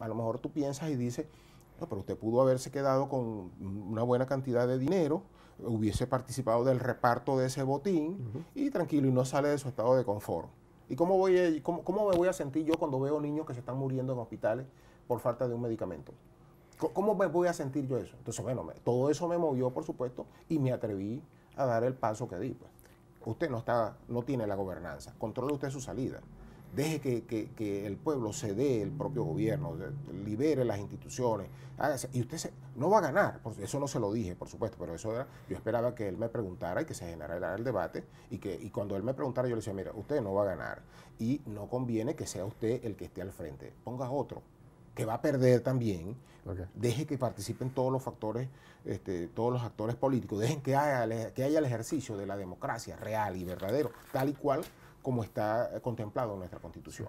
a lo mejor tú piensas y dices, no, pero usted pudo haberse quedado con una buena cantidad de dinero, hubiese participado del reparto de ese botín y tranquilo y no sale de su estado de confort. ¿Y cómo, voy a, cómo, cómo, me voy a sentir yo cuando veo niños que se están muriendo en hospitales por falta de un medicamento? ¿Cómo me voy a sentir yo eso? Entonces, bueno, todo eso me movió, por supuesto, y me atreví a dar el paso que di. Pues. Usted no, está, no tiene la gobernanza, controle usted su salida. Deje que, el pueblo se dé el propio gobierno, libere las instituciones. Y usted no va a ganar, eso no se lo dije, por supuesto, pero eso era, yo esperaba que él me preguntara y que se generara el debate y que y cuando él me preguntara yo le decía, mira, usted no va a ganar y no conviene que sea usted el que esté al frente, ponga otro que va a perder también, deje que participen todos los factores, este, todos los actores políticos, dejen que haya, que haya el ejercicio de la democracia real y verdadero, tal y cual como está contemplado en nuestra Constitución.